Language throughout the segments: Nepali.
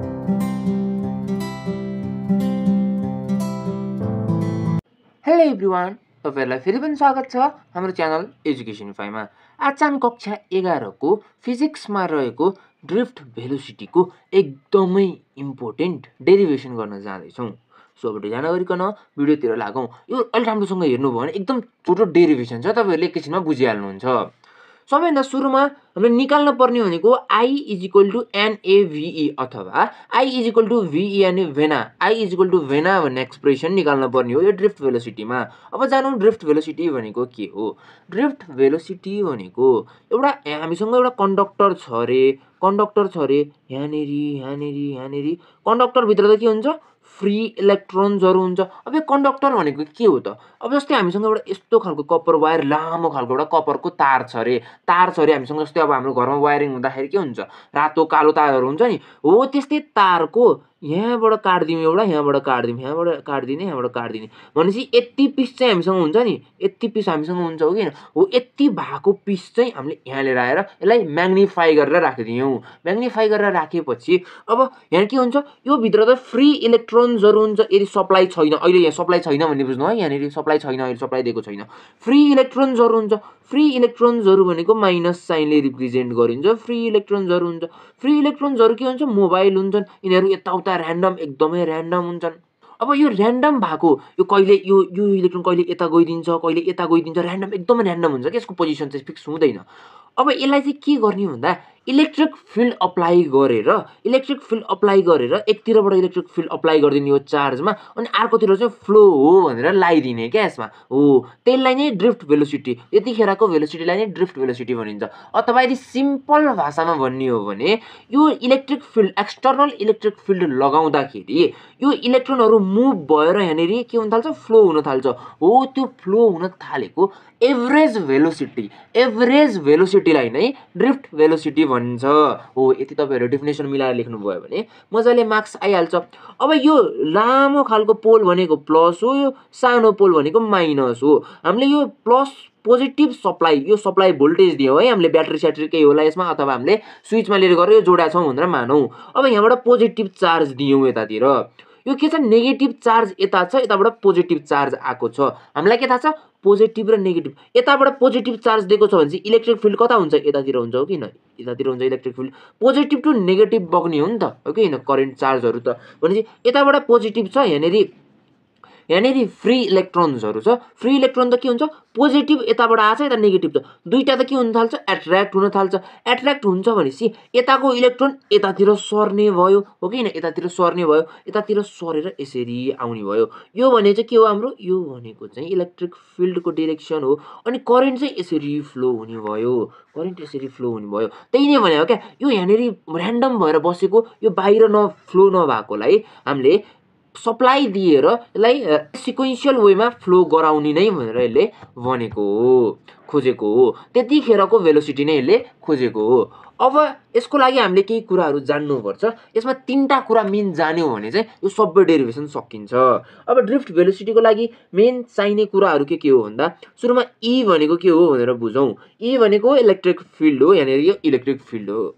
हेलो एभ्रिवान तपाईँहरूलाई फेरि पनि स्वागत छ हाम्रो च्यानल एजुकेसन फाइमा आज कक्षा एघारको फिजिक्समा रहेको ड्रिफ्ट भेलोसिटीको एकदमै इम्पोर्टेन्ट डेरिभेसन गर्न जाँदैछौँ। सो अब ढिला नगरिकन भिडियोतिर लागौँ। यो अलिक राम्रोसँग हेर्नुभयो भने एकदम छोटो डेरिभेसन छ तपाईँहरूले एकैछिनमा बुझिहाल्नुहुन्छ। सबैभन्दा सुरुमा हामीले निकाल्न पर्ने भनेको I is equal to N A V E अथवा I is equal to V E यानि भेना आई इज इक्वल टु भेना भन्ने एक्सप्रेसन निकाल्न पर्ने हो यो ड्रिफ्ट भेलोसिटीमा अब जानौँ ड्रिफ्ट भेलोसिटी भनेको के हो? ड्रिफ्ट भेलोसिटी भनेको एउटा हामीसँग एउटा कन्डक्टर छ अरे। कन्डक्टर छ अरे। यहाँनिर यहाँनिर यहाँनिर। कन्डक्टरभित्र त के हुन्छ? फ्री इलेक्ट्रोन्सहरू हुन्छ। अब यो कन्डक्टर भनेको के हो त? अब जस्तै हामीसँग एउटा यस्तो खालको कपर वायर लामो खालको एउटा कपरको तार छ अरे। तार छ अरे हामीसँग जस्तै अब हाम्रो घरमा वायरिङ हुँदाखेरि के हुन्छ? रातो कालो तारहरू हुन्छ नि? हो त्यस्तै तारको यहाँबाट काटिदिउँ एउटा यहाँबाट काटिदिउँ यहाँबाट काटिदिने यहाँबाट काटिदिने भनेपछि यति पिस चाहिँ हामीसँग हुन्छ नि यति पिस हामीसँग हुन्छ हो कि हो यति भएको पिस चाहिँ हामीले यहाँ लिएर आएर यसलाई म्याग्निफाई गरेर राखिदियौँ। म्याग्निफाई गरेर राखेपछि अब यहाँ के हुन्छ यो भित्र त फ्री इलेक्ट्रोन्सहरू हुन्छ यदि सप्लाई छैन अहिले यहाँ सप्लाई छैन भन्ने बुझ्नु है यहाँनिर सप्लाई छैन अहिले सप्लाई दिएको छैन। फ्री इलेक्ट्रोन्सहरू हुन्छ फ्री इलेक्ट्रोन्सहरू भनेको माइनस साइनले रिप्रेजेन्ट गरिन्छ फ्री इलेक्ट्रोन्सहरू हुन्छ। फ्री इलेक्ट्रोन्सहरू के हुन्छ मोबाइल हुन्छन् यिनीहरू यताउता ऱ्यान्डम एकदमै ऱ्यान्डम हुन्छन्। अब यो ऱ्यान्डम भएको यो कहिले यो यो इलेक्ट्रोन कहिले यता गइदिन्छ कहिले यता गइदिन्छ ऱ्यान्डम एकदमै ऱ्यान्डम हुन्छ कि यसको पोजिसन चाहिँ फिक्स हुँदैन। अब यसलाई चाहिँ के गर्ने भन्दा इलेक्ट्रिक फिल्ड अप्लाई गरेर इलेक्ट्रिक फिल्ड अप्लाई गरेर एकतिरबाट इलेक्ट्रिक फिल्ड अप्लाई गरिदिने यो चार्जमा अनि अर्कोतिर चाहिँ फ्लो हो भनेर लगाइदिने क्या यसमा। हो त्यसलाई नै ड्रिफ्ट भेलोसिटी यतिखेरको भेलोसिटीलाई नै ड्रिफ्ट भेलोसिटी भनिन्छ। अथवा यदि सिम्पल भाषामा भन्ने हो भने यो electric field external electric field लगाउँदाखेरि यो इलेक्ट्रोनहरू मुभ भएर यहाँनिर के हुन थाल्छ? फ्लो हुन थाल्छ। हो त्यो फ्लो हुन थालेको एभरेज भेलोसिटी एभरेज भेलोसिटीलाई नै ड्रिफ्ट भेलोसिटी भन्छ हो यति तपाईँहरू डेफिनेसन मिलाएर लेख्नुभयो भने मजाले मार्क्स आइहाल्छ। अब यो लामो खालको पोल भनेको प्लस हो यो सानो पोल भनेको माइनस हो। हामीले यो प्लस पोजिटिभ सप्लाई यो सप्लाई भोल्टेज दियो है हामीले ब्याट्री स्याट्री केही होला यसमा अथवा हामीले स्विचमा लिएर गएर यो जोडेका छौँ भनेर मानौँ। अब यहाँबाट पोजिटिभ चार्ज दियौँ यतातिर। यो के छ? नेगेटिभ चार्ज यता छ यताबाट पोजिटिभ चार्ज आएको छ। हामीलाई के थाहा छ? पोजिटिभ र नेगेटिभ। यताबाट पोजिटिभ चार्ज दिएको छ भने चाहिँ इलेक्ट्रिक फिल्ड कता हुन्छ? यतातिर हुन्छ हो किन यतातिर हुन्छ electric field. Positive to negative बग्ने हो नि त हो कि होइन? करेन्ट चार्जहरू त। भनेपछि यताबाट पोजिटिभ छ यहाँनिर यहाँनिर फ्री इलेक्ट्रोन्सहरू छ फ्री इलेक्ट्रोन त के हुन्छ? पोजिटिभ यताबाट आएको छ यता नेगेटिभ छ। दुइटा त के हुन थाल्छ? एट्र्याक्ट हुन थाल्छ। एट्र्याक्ट हुन्छ भनेपछि यताको इलेक्ट्रोन यतातिर सर्ने भयो हो कि होइन? यतातिर सर्ने भयो यतातिर सरेर यसरी आउने भयो। यो भने चाहिँ के हो हाम्रो? यो भनेको चाहिँ इलेक्ट्रिक फिल्डको डिरेक्सन हो। अनि करेन्ट चाहिँ यसरी फ्लो हुने भयो। करेन्ट यसरी फ्लो हुने भयो। त्यही नै भने हो क्या? यो यहाँनिर ऱ्यान्डम भएर बसेको यो बाहिर न फ्लो नभएकोलाई हामीले सप्लाई दिएर यसलाई सिक्वेन्सियल वेमा फ्लो गराउने नै भनेर यसले भनेको हो खोजेको हो। त्यतिखेरको भेलोसिटी नै यसले खोजेको हो। अब यसको लागि हामीले केही कुराहरू जान्नुपर्छ। यसमा तिनवटा कुरा मेन जान्यौँ भने चाहिँ यो सबै डेरिभेसन सकिन्छ। अब ड्रिफ्ट भेलोसिटीको लागि मेन चाहिने कुराहरू के के हो भन्दा सुरुमा ई भनेको के हो भनेर बुझौँ। ई भनेको इलेक्ट्रिक फिल्ड हो यहाँनिर यो इलेक्ट्रिक फिल्ड हो।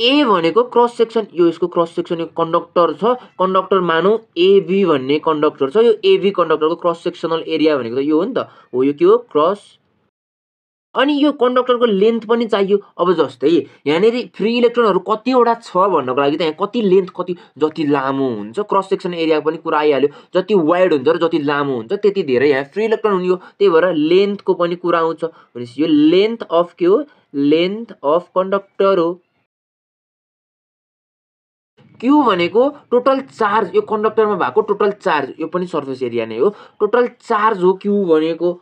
ए भनेको क्रस सेक्सन यो यसको क्रस सेक्सन यो कन्डक्टर छ। कन्डक्टर मानौँ एबी भन्ने कन्डक्टर छ। यो एबी कन्डक्टरको क्रस सेक्सनल एरिया भनेको त यो हो नि त। हो यो के हो? क्रस अनि यो कन्डक्टरको लेन्थ पनि चाहियो। अब जस्तै यहाँनिर फ्री इलेक्ट्रोनहरू कतिवटा छ भन्नको लागि त यहाँ कति लेन्थ कति जति लामो हुन्छ क्रस सेक्सन एरिया पनि कुरा आइहाल्यो जति वाइड हुन्छ र जति लामो हुन्छ त्यति धेरै यहाँ फ्री इलेक्ट्रोन हुने हो। त्यही भएर लेन्थको पनि कुरा आउँछ। भनेपछि यो लेन्थ अफ के हो? लेन्थ अफ कन्डक्टर हो। क्यु भनेको टोटल चार्ज यो कन्डक्टरमा भएको टोटल चार्ज यो पनि सर्फेस एरिया नै हो। टोटल चार्ज हो क्यु भनेको।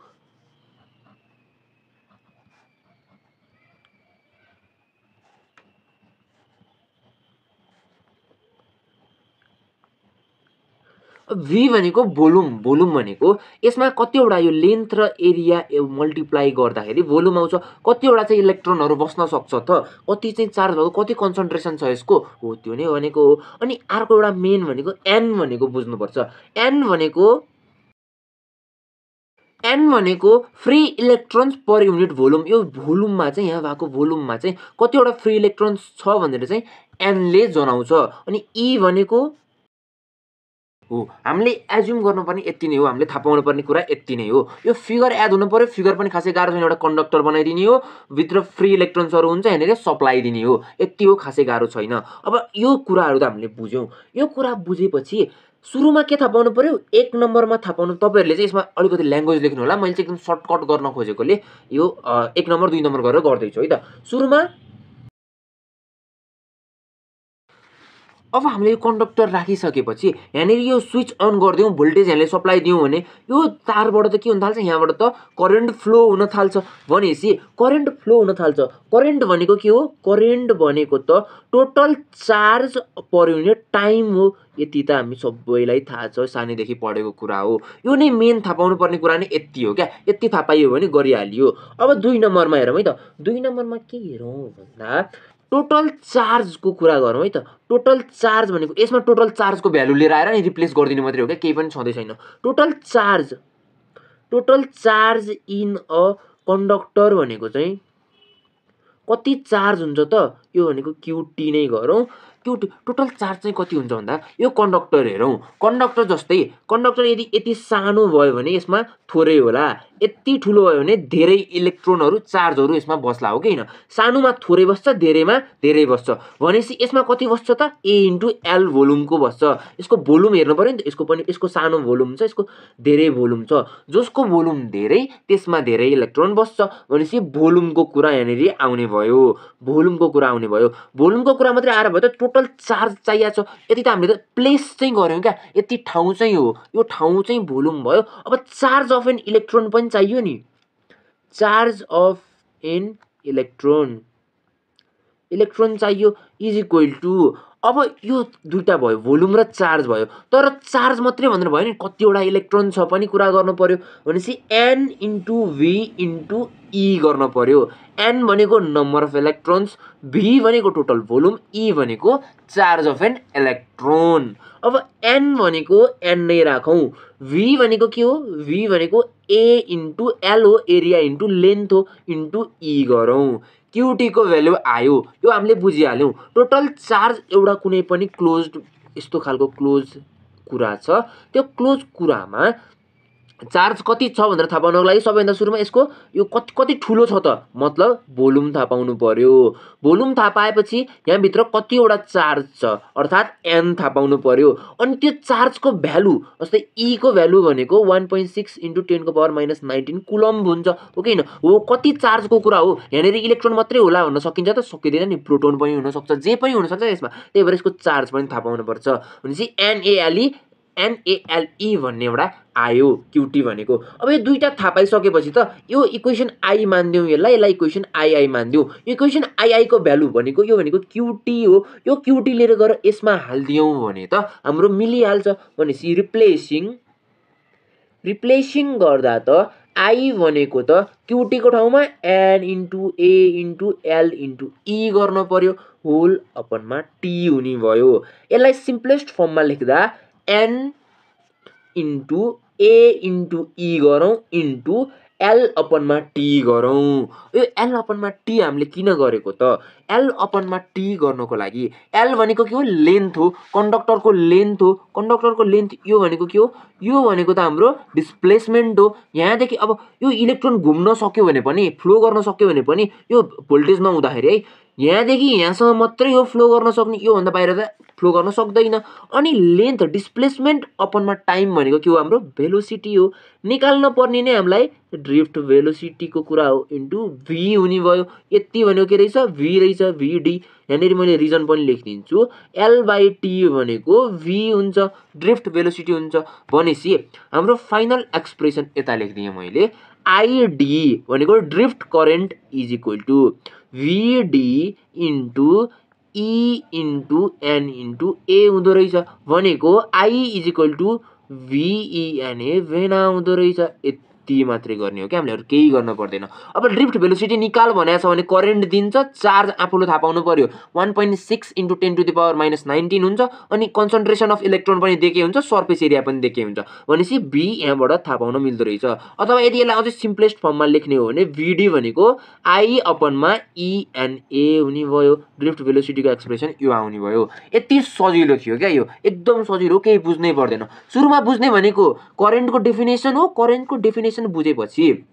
भी भनेको भोल्युम भोल्युम भनेको यसमा कतिवटा यो लेन्थ र एरिया मल्टिप्लाई गर्दाखेरि भोल्युम आउँछ कतिवटा चाहिँ इलेक्ट्रोनहरू बस्न सक्छ त कति चाहिँ चार्ज भएको कति कन्सन्ट्रेसन छ यसको हो त्यो नै भनेको हो। अनि अर्को एउटा मेन भनेको एन भनेको बुझ्नुपर्छ। एन भनेको एन भनेको free electrons per unit volume यो भोल्युममा चाहिँ यहाँ भएको भोल्युममा चाहिँ कतिवटा फ्री इलेक्ट्रोन्स छ भनेर चाहिँ एनले जनाउँछ। अनि ई e भनेको हो। हामीले एज्युम गर्नुपर्ने यति नै हो। हामीले थाहा पाउनु पर्ने कुरा यति नै हो। यो फिगर एड हुनु पऱ्यो फिगर पनि खासै गाह्रो छैन एउटा कन्डक्टर बनाइदिने हो। भित्र फ्री इलेक्ट्रोन्सहरू हुन्छ यहाँनिर सप्लाई दिने हो। यति हो खासै गाह्रो छैन। अब यो कुराहरू त हामीले बुझ्यौँ। यो कुरा बुझेपछि सुरुमा के थाहा पाउनु पऱ्यो एक नम्बरमा थाहा पाउनु। तपाईँहरूले चाहिँ यसमा अलिकति ल्याङ्ग्वेज लेख्नु होला। मैले चाहिँ एकदम सर्टकट गर्न खोजेकोले यो एक नम्बर दुई नम्बर गरेर गर्दैछु है त। सुरुमा अब हामीले यो कन्डक्टर राखिसकेपछि यहाँनिर यो स्विच अन गरिदिउँ भोल्टेज यहाँले सप्लाई दियौँ भने यो तारबाट त के हुन थाल्छ? यहाँबाट त करेन्ट फ्लो हुन थाल्छ। भनेपछि करेन्ट फ्लो हुन थाल्छ। करेन्ट भनेको के हो? करेन्ट भनेको त total charge per unit time हो। यति त हामी सबैलाई थाहा छ सानैदेखि पढेको कुरा हो। यो नै मेन थाहा पाउनु पर्ने कुरा नै यति हो क्या। यति थाहा पाइयो भने गरिहालियो। अब दुई नम्बरमा हेरौँ है त। दुई नम्बरमा के हेरौँ भन्दा टोटल चार्जको कुरा गरौँ है त। टोटल चार्ज भनेको यसमा टोटल चार्जको भ्यालु लिएर आएर नि रिप्लेस गरिदिनु मात्रै हो क्या केही पनि छँदै छैन। Total charge total charge in a conductor भनेको चाहिँ कति चार्ज हुन्छ त? यो भनेको क्युटी नै गरौँ। त्यो टोटल चार्ज चाहिँ कति हुन्छ भन्दा यो कन्डक्टर हेरौँ। कन्डक्टर जस्तै कन्डक्टर यदि यति सानो भयो भने यसमा थोरै होला। यति ठुलो भयो भने धेरै इलेक्ट्रोनहरू चार्जहरू यसमा बस्ला हो कि होइन? सानोमा थोरै बस्छ धेरैमा धेरै बस्छ। भनेपछि यसमा कति बस्छ त? ए इन्टु एल भोल्युमको बस्छ। यसको भोल्युम हेर्नु पऱ्यो नि त यसको पनि यसको सानो भोल्युम छ यसको धेरै भोल्युम छ। जसको भोल्युम धेरै त्यसमा धेरै इलेक्ट्रोन बस्छ। भनेपछि भोल्युमको कुरा यहाँनिर आउने भयो। भोल्युमको कुरा आउने भयो। भोल्युमको कुरा मात्रै आएर भयो त टोटल चार्ज चाहिएको छ। यति त हामीले त प्लेस चाहिँ गऱ्यौँ क्या। यति ठाउँ चाहिँ हो। यो ठाउँ चाहिँ भोल्युम भयो। अब चार्ज अफ एन इलेक्ट्रोन पनि चाहियो नि? Charge of an electron. Electron चाहियो इज इक्वल टु अब यो दुइटा भयो भोल्युम र चार्ज भयो। तर चार्ज मात्रै भनेर भयो नि कतिवटा इलेक्ट्रोन छ पनि कुरा गर्नु पऱ्यो भनेपछि N into V into E गर्नु पऱ्यो एन भनेको नम्बर अफ इलेक्ट्रोन्स भी भनेको टोटल भोल्युम ई भनेको चार्ज अफ एन इलेक्ट्रोन अब एन भनेको एन नै राखौँ। भी भनेको के हो? भी भनेको ए इन्टु एल हो एरिया इन्टु लेन्थ हो इन्टु ई गरौँ। क्युटीको भ्याल्यु आयो यो हामीले बुझिहाल्यौँ। टोटल चार्ज एउटा कुनै पनि क्लोज यस्तो खालको क्लोज कुरा छ। त्यो क्लोज कुरामा चार्ज कति छ भनेर थाहा पाउनको लागि सबैभन्दा सुरुमा यसको यो कति कति ठुलो छ त? मतलब भोल्युम थाहा पाउनु पर्यो। भोल्युम थाहा पाएपछि यहाँभित्र कतिवटा चार्ज छ? अर्थात् एन थाहा पाउनु पर्यो। अनि त्यो चार्जको भ्यालु जस्तै ईको भ्यालु भनेको वान पोइन्ट सिक्स इन्टु टेनको पावर माइनस नाइन्टिन कुलम्ब हुन्छ। हो कि हो कति चार्जको कुरा हो? यहाँनिर इलेक्ट्रोन मात्रै होला भन्न सकिन्छ त? सकिँदैन नि। प्रोटोन पनि हुनसक्छ जे पनि हुनसक्छ यसमा। त्यही भएर यसको चार्ज पनि थाहा पाउनुपर्छ। भनेपछि एनएएलई एनएलई भन्ने एउटा आयो क्युटी भनेको। अब यो दुइटा थाहा पाइसकेपछि त यो इक्वेसन आई मानिदिउँ यसलाई यसलाई इक्वेसन आइआई मानिदिउँ इक्वेसन आइआईको भ्यालु भनेको यो भनेको क्युटी हो। यो क्युटी लिएर गएर यसमा हालिदियौँ भने त हाम्रो मिलिहाल्छ भनेपछि रिप्लेसिङ रिप्लेसिङ गर्दा त आई भनेको त क्युटीको ठाउँमा N into A into L into E गर्नु पऱ्यो होल अपनमा टी हुने भयो। यसलाई सिम्पलेस्ट फर्ममा लेख्दा N into A into E गरौँ इन्टु एल अपनमा टी गरौँ। यो एल अपनमा टी हामीले किन गरेको त? एल अपनमा टी गर्नको लागि एल भनेको के हो? लेन्थ हो। कन्डक्टरको लेन्थ हो। कन्डक्टरको लेन्थ यो भनेको के हो? यो भनेको त हाम्रो डिस्प्लेसमेन्ट हो। यहाँदेखि अब यो इलेक्ट्रोन घुम्न सक्यो भने पनि फ्लो गर्न सक्यो भने पनि यो भोल्टेजमा हुँदाखेरि है यहाँदेखि यहाँसम्म मात्रै हो फ्लो गर्न सक्ने योभन्दा बाहिर त फ्लो गर्न सक्दैन। अनि लेन्थ डिस्प्लेसमेन्ट अपनमा टाइम भनेको के हो हाम्रो? भेलोसिटी हो। निकाल्न पर्ने नै हामीलाई ड्रिफ्ट भेलोसिटीको कुरा हो। इन्टु भी हुने भयो। यति भनेको के रहेछ? भी रहेछ भिडी यहाँनिर मैले रिजन पनि लेखिदिन्छु। एल बाई टी भनेको भी हुन्छ ड्रिफ्ट भेलोसिटी हुन्छ भनेपछि हाम्रो फाइनल एक्सप्रेसन यता लेखिदिएँ मैले। आइडी भनेको drift current is equal to V D into E into N into A हुँदो रहेछ। भनेको I is equal to V E N A भेना हुँदो रहेछ। यति मात्रै गर्ने हो क्या? हामीले अरू केही गर्न पर्दैन। अब ड्रिफ्ट भेलोसिटी निकाल भनेको छ भने करेन्ट दिन्छ चार्ज आफूले थाहा पाउनु पऱ्यो one point six into ten to the power minus nineteen हुन्छ अनि कन्सन्ट्रेसन अफ इलेक्ट्रोन पनि दिएकै हुन्छ सर्फेस एरिया पनि दिएकै हुन्छ। भनेपछि बी यहाँबाट थाहा पाउन मिल्दो रहेछ। अथवा यदि यसलाई अझै सिम्पलेस्ट फर्ममा लेख्ने हो भने भिडी भनेको आई अपनमा इएनए हुने भयो ड्रिफ्ट भेलोसिटीको एक्सप्रेसन यो आउने भयो। यति सजिलो थियो क्या यो? एकदम सजिलो केही बुझ्नै पर्दैन। सुरुमा बुझ्ने भनेको करेन्टको डेफिनेसन हो करेन्टको डेफिनेसन बुझेपछि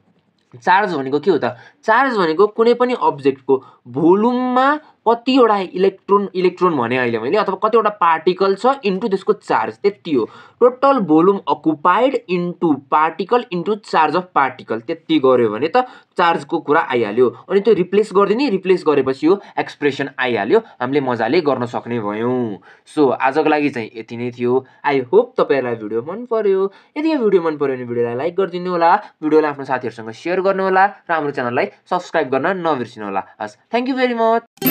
चार्ज भनेको के हो त? चार्ज भनेको कुनै पनि अब्जेक्टको भोल्युममा कतिवटा इलेक्ट्रोन इलेक्ट्रोन भने अहिले मैले अथवा कतिवटा पार्टिकल छ इन्टु त्यसको चार्ज त्यति हो। Total volume occupied into particle into charge of particle त्यति गऱ्यो भने त चार्जको कुरा आइहाल्यो। अनि त्यो रिप्लेस गरिदिने रिप्लेस गरेपछि यो एक्सप्रेसन आइहाल्यो। हामीले मजाले गर्न सक्ने भयौँ। सो आजको लागि चाहिँ यति नै थियो। आई होप तपाईँहरूलाई भिडियो मन पर्यो। यदि यो भिडियो मन पऱ्यो भने भिडियोलाई लाइक गरिदिनु होला। भिडियोलाई आफ्नो साथीहरूसँग सेयर गर्नु होला। र हाम्रो च्यानललाई सब्सक्राइब गर्न नबिर्सिनु होला। हस् थ्याङ्क यू भेरी मच